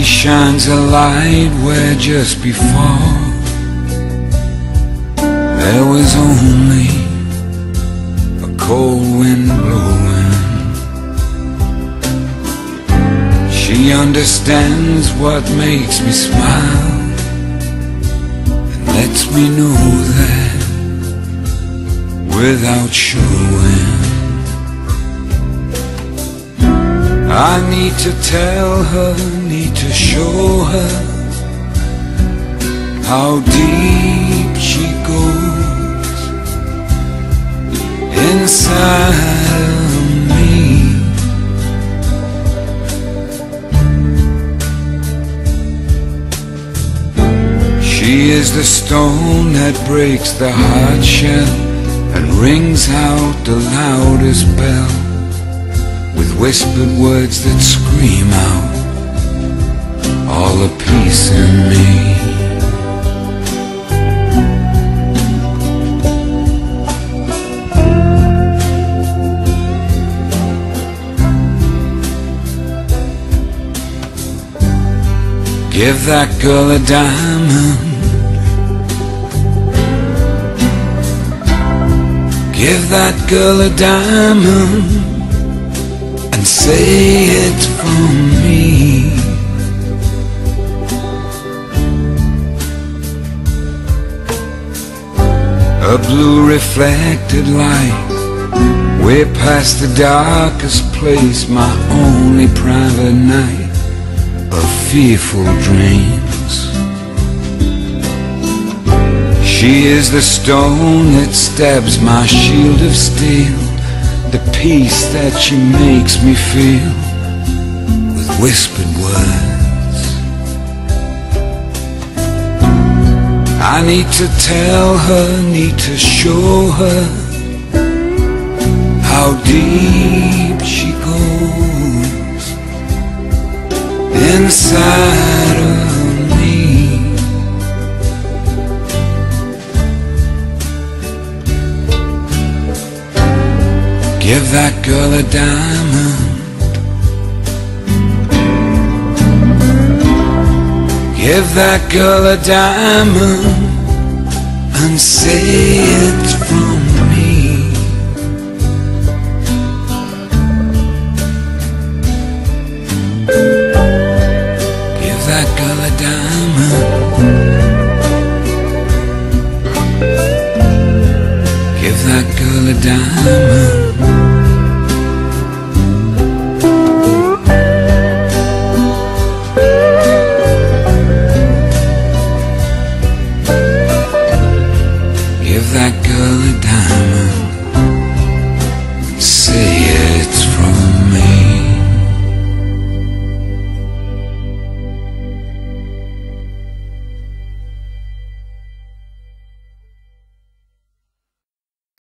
She shines a light where just before there was only a cold wind blowing. She understands what makes me smile and lets me know that without showing. I need to tell her, need to show her how deep she goes inside of me. She is the stone that breaks the heart shell and rings out the loudest bell whispered words that scream out all the peace in me. Give that girl a diamond. Give that girl a diamond say it for me. A blue reflected light, way past the darkest place, my only private night of fearful dreams. She is the stone that stabs my shield of steel peace that she makes me feel with whispered words. I need to tell her, need to show her how deep she goes inside Give that girl a diamond. Give that girl a diamond And say it from me. Give that girl a diamond. Give that girl a diamond.